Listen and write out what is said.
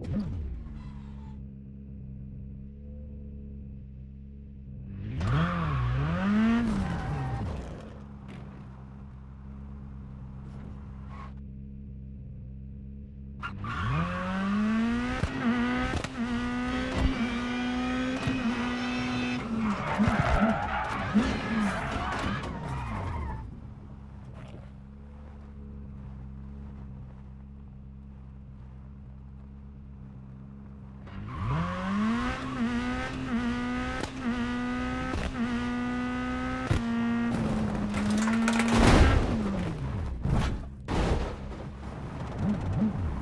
Yeah. Mm-hmm.